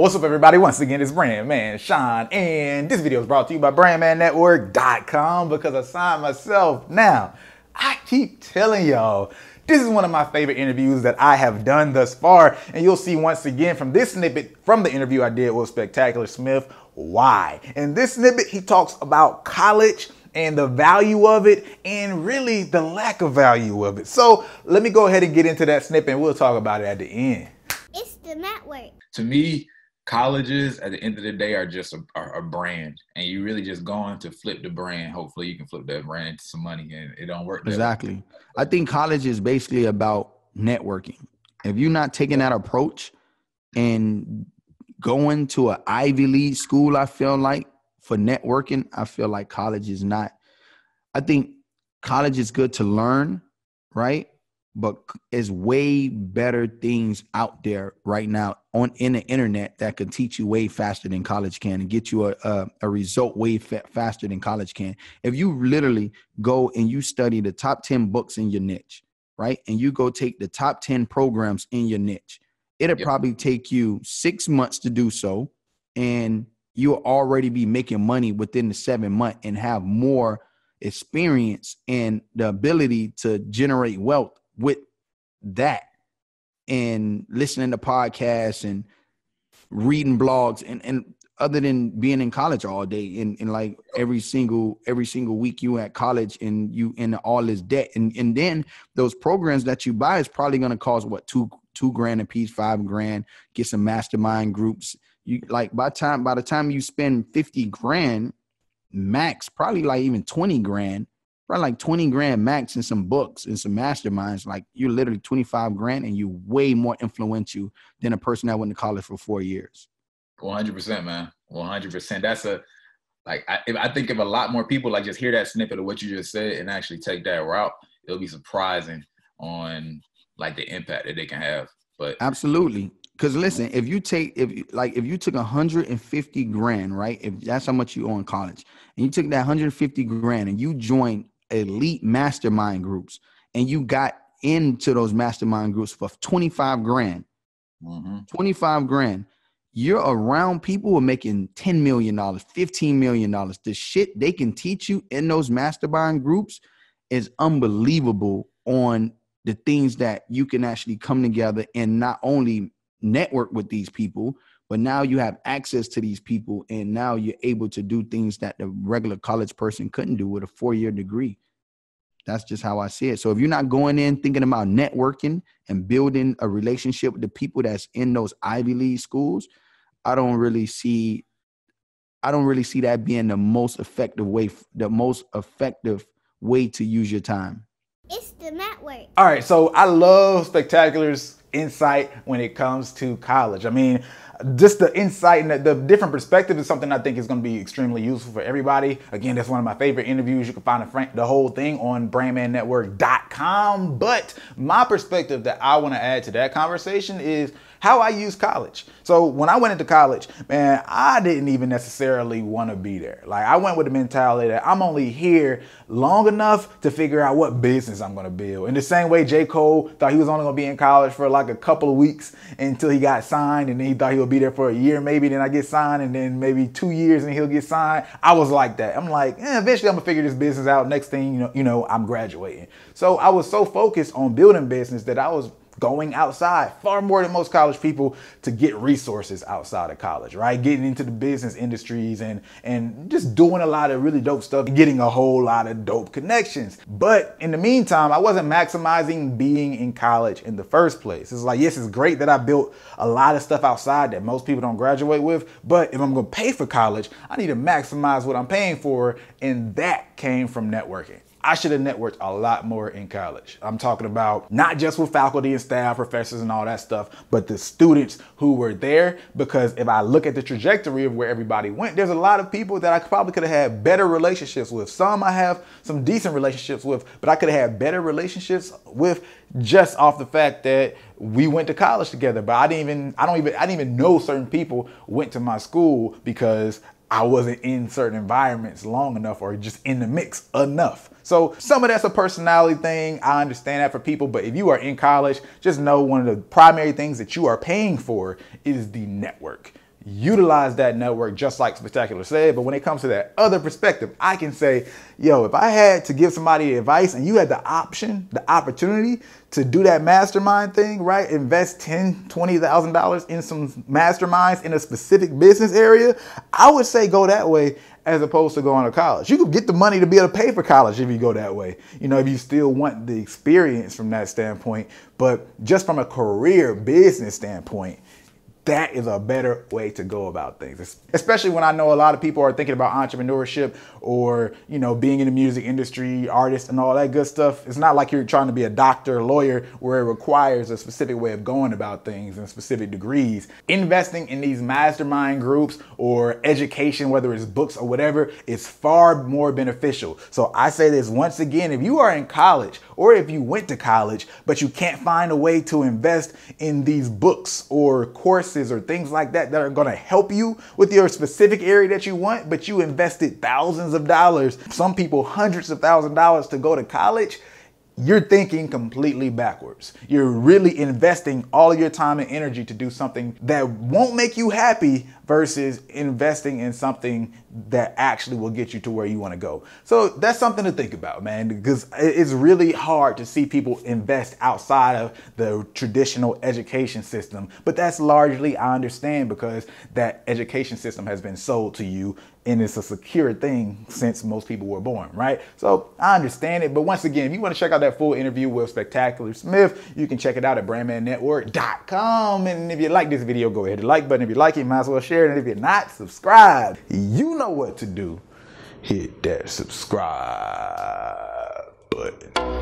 what's up everybody? Once again, it's BrandMan Sean, and this video is brought to you by BrandManNetwork.com because I signed myself. Now, I keep telling y'all, this is one of my favorite interviews that I have done thus far, and you'll see once again from this snippet from the interview I did with Spectacular Smith, why. In this snippet, he talks about college and the value of it and really the lack of value of it. So let me go ahead and get into that snippet and we'll talk about it at the end. It's the network. To me, colleges at the end of the day are just a, are a brand and you really just going to flip the brand hopefully you can flip that brand into some money and it don't work exactly i think college is basically about networking if you're not taking that approach and going to an ivy league school i feel like for networking i feel like college is not i think college is good to learn right? But is way better things out there right now on in the internet that can teach you way faster than college can and get you a, a, a result way fa- faster than college can. If you literally go and you study the top 10 books in your niche right? And you go take the top 10 programs in your niche it'll yep. probably take you six months to do so. And you'll already be making money within the seven month and have more experience and the ability to generate wealth with that and listening to podcasts and reading blogs and, and other than being in college all day and, and like every single every single week you at college and you in all this debt. And and then those programs that you buy is probably going to cost what two two grand a piece five grand get some mastermind groups you like by time by the time you spend 50 grand max probably like even 20 grand probably like 20 grand max in some books and some masterminds. Like you're literally 25 grand and you're way more influential than a person that went to college for four years. 100%, man. 100%. That's a, like, I, I think if a lot more people like just hear that snippet of what you just said and actually take that route, it'll be surprising on like the impact that they can have. But absolutely. Cause listen, if you take if like if you took 150 grand, right? If that's how much you owe in college, and you took that 150 grand and you joined elite mastermind groups and you got into those mastermind groups for 25 grand, mm-hmm. 25 grand, you're around people who are making $10 million, $15 million. The shit they can teach you in those mastermind groups is unbelievable on the things that you can actually come together and not only network with these people, but now you have access to these people and now you're able to do things that the regular college person couldn't do with a four-year degree. That's just how i see it. So if you're not going in thinking about networking and building a relationship with the people that's in those ivy league schools i don't really see i don't really see that being the most effective way the most effective way to use your time. It's the network. All right so i love spectaculars insight when it comes to college i mean just the insight and the, the, different perspective is something I think is going to be extremely useful for everybody. Again, that's one of my favorite interviews. You can find the, the whole thing on brandmannetwork.com. But my perspective that I want to add to that conversation is how I use college. So when I went into college, man, I didn't even necessarily want to be there. Like I went with the mentality that I'm only here long enough to figure out what business I'm going to build. In the same way J. Cole thought he was only going to be in college for like a couple of weeks until he got signed and then he thought he would be there for a year maybe, then I get signed and then maybe two years and he'll get signed. I was like that. I'm like, eh, eventually I'm gonna figure this business out. Next thing you know, you know, I'm graduating. So I was so focused on building business that I was going outside far more than most college people to get resources outside of college, right? Getting into the business industries and and just doing a lot of really dope stuff, getting a whole lot of dope connections. But in the meantime, I wasn't maximizing being in college in the first place. It's like, yes, it's great that I built a lot of stuff outside that most people don't graduate with, but if I'm going to pay for college, I need to maximize what I'm paying for, and that came from networking. I should have networked a lot more in college. I'm talking about not just with faculty and staff, professors and all that stuff, but the students who were there. Because if I look at the trajectory of where everybody went, there's a lot of people that I probably could have had better relationships with. Some I have some decent relationships with, but I could have had better relationships with just off the fact that we went to college together. But I didn't even, I don't even, I didn't even know certain people went to my school because I wasn't in certain environments long enough or just in the mix enough. So some of that's a personality thing. I understand that for people, but if you are in college, just know one of the primary things that you are paying for is the network utilize that network just like Spectacular said. But when it comes to that other perspective, I can say, yo, if I had to give somebody advice and you had the option, the opportunity to do that mastermind thing, right? Invest ten, twenty thousand dollars in some masterminds in a specific business area, I would say go that way as opposed to going to college. You could get the money to be able to pay for college if you go that way. You know, if you still want the experience from that standpoint, but just from a career business standpoint, that is a better way to go about things especially when i know a lot of people are thinking about entrepreneurship or you know being in the music industry artist and all that good stuff. It's not like you're trying to be a doctor lawyer where it requires a specific way of going about things and specific degrees. Investing in these mastermind groups or education whether it's books or whatever is far more beneficial. So i say this once again if you are in college or if you went to college but you can't find a way to invest in these books or courses courses or things like that that are going to help you with your specific area that you want, but you invested thousands of dollars, some people hundreds of thousands of dollars to go to college, you're thinking completely backwards. You're really investing all your time and energy to do something that won't make you happy versus investing in something that actually will get you to where you want to go. So that's something to think about, man, because it's really hard to see people invest outside of the traditional education system. But that's largely, I understand, because that education system has been sold to you and it's a secure thing since most people were born, right? So I understand it. But once again, if you want to check out that full interview with Spectacular Smith, you can check it out at brandmannetwork.com. And if you like this video, go ahead and like button. If you like it, might as well share it. And if you're not subscribed, you know what to do. Hit that subscribe button.